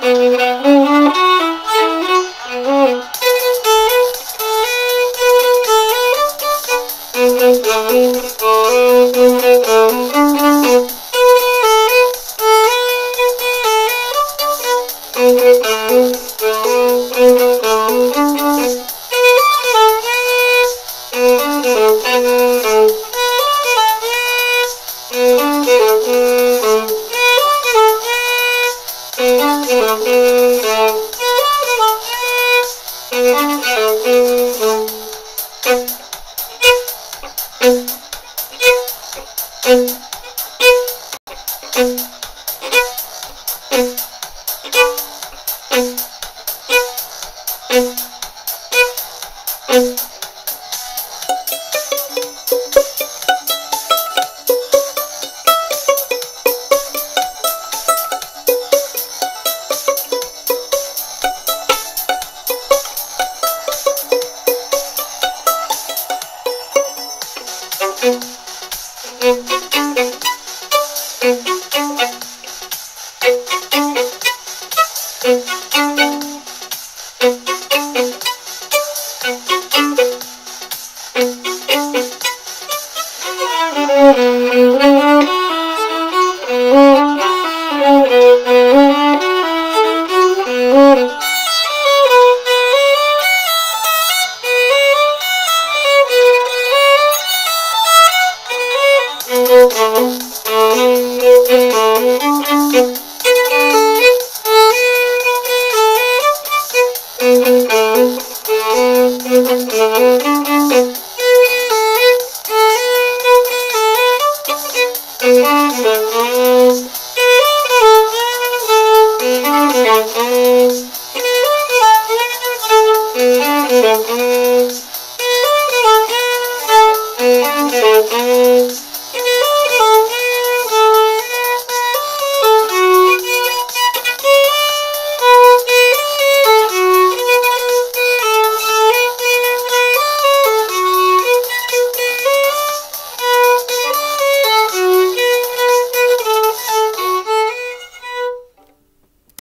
Thank you. Música Thank you.